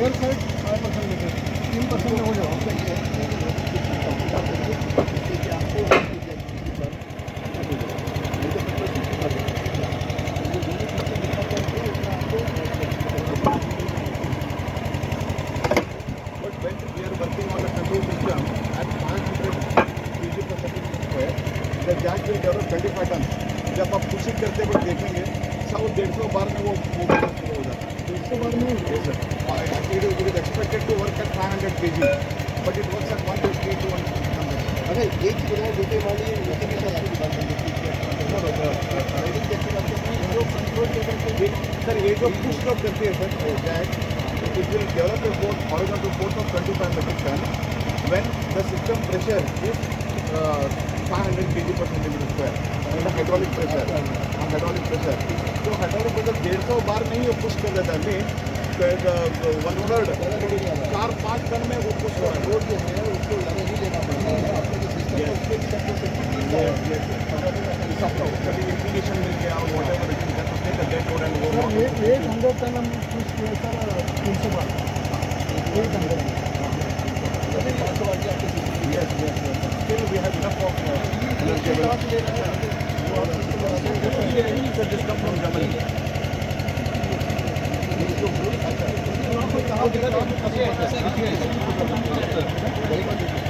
Hair side five percent लेते तीन percent में हो जाओ But when we are working on a control system at 500 kg per second square, the jack will develop 25 tons. जब आप pushing करते वक्त देखेंगे सौ डेढ़ सौ बार में वो शुरू हो जाता है इसके बारे में to work at 500 kg, but it works at 150 to 100. अच्छा एक चुनाव देते वाली उसी के साथ आपकी बात uh, हैं सर ये जो पुश कप करती है sir jack it will develop a force horizontal force of 25 metric ton when the system pressure is uh, 500 kg per centimeter square and the hydraulic pressure hydraulic pressure तो hydraulic pressure 150 bar नहीं वो push कर देता है one third चार पाँच ton में वो है रोड जो है उसको लेना पड़ता है। मिल गया whatever it is that the dead load and वो सर एक हंड्रेड टन हम पुश किए सर तीन सौ बार एक हंड्रेड पाँच सौ वाट की आपके सिस्टम Thank you.